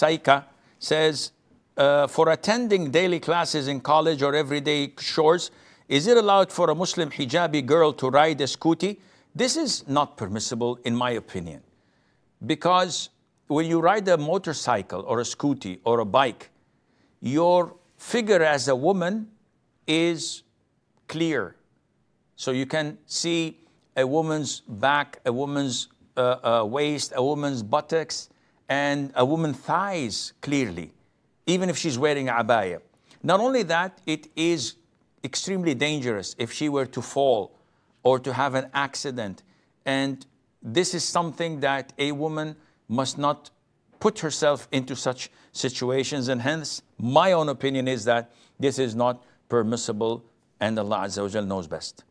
Saika says, uh, for attending daily classes in college or everyday chores, is it allowed for a Muslim hijabi girl to ride a scooty? This is not permissible, in my opinion, because when you ride a motorcycle or a scooty or a bike, your figure as a woman is clear. So you can see a woman's back, a woman's uh, uh, waist, a woman's buttocks, and a woman's thighs clearly, even if she's wearing abaya. Not only that, it is extremely dangerous if she were to fall or to have an accident. And this is something that a woman must not put herself into such situations. And hence, my own opinion is that this is not permissible and Allah Azza wa knows best.